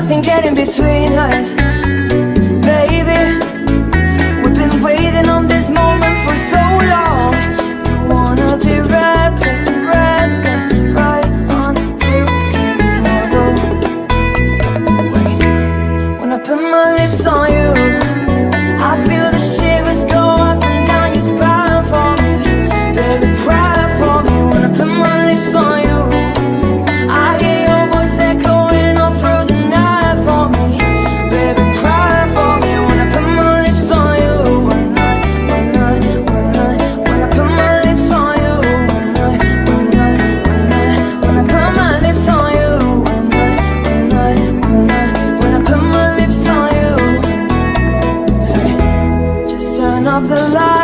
nothing getting between us. Baby We've been waiting on this moment for so long. You wanna be reckless, restless Right on to tomorrow. Wait When I put my lips on of the light.